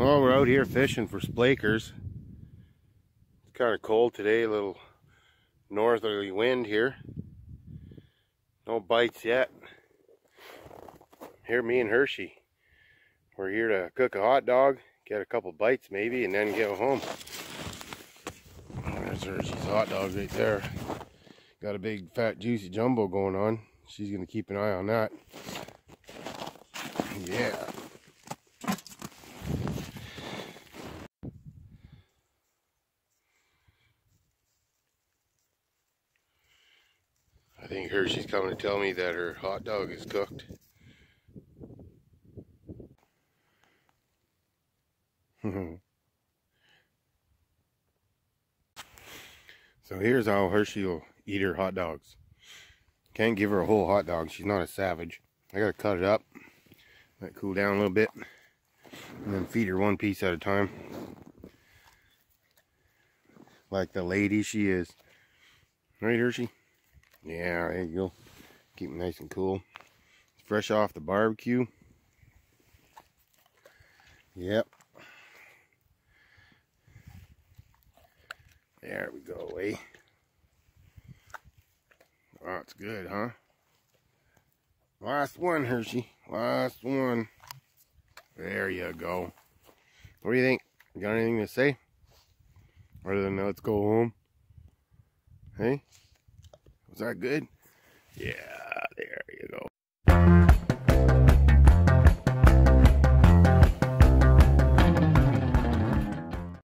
Well, we're out here fishing for splakers. It's kind of cold today, a little northerly wind here. No bites yet. Here, me and Hershey. We're here to cook a hot dog, get a couple bites maybe, and then get home. There's Hershey's hot dog right there. Got a big fat juicy jumbo going on. She's gonna keep an eye on that. Yeah. I think Hershey's coming to tell me that her hot dog is cooked. so here's how Hershey will eat her hot dogs. Can't give her a whole hot dog. She's not a savage. I gotta cut it up, let it cool down a little bit, and then feed her one piece at a time. Like the lady she is. Right, Hershey? Yeah, there you go. Keep it nice and cool. Fresh off the barbecue. Yep. There we go, eh? Oh, it's good, huh? Last one, Hershey. Last one. There you go. What do you think? You got anything to say? Other than let's go home? Hey? Was that good? Yeah, there you go.